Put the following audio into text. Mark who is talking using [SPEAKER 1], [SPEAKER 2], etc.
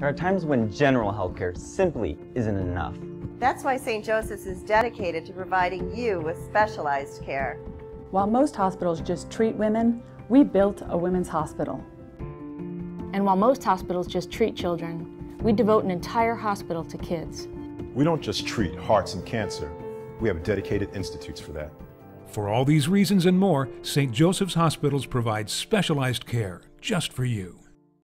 [SPEAKER 1] There are times when general healthcare simply isn't enough.
[SPEAKER 2] That's why St. Joseph's is dedicated to providing you with specialized care.
[SPEAKER 3] While most hospitals just treat women, we built a women's hospital.
[SPEAKER 4] And while most hospitals just treat children, we devote an entire hospital to kids.
[SPEAKER 5] We don't just treat hearts and cancer, we have dedicated institutes for that.
[SPEAKER 6] For all these reasons and more, St. Joseph's Hospitals provide specialized care just for you.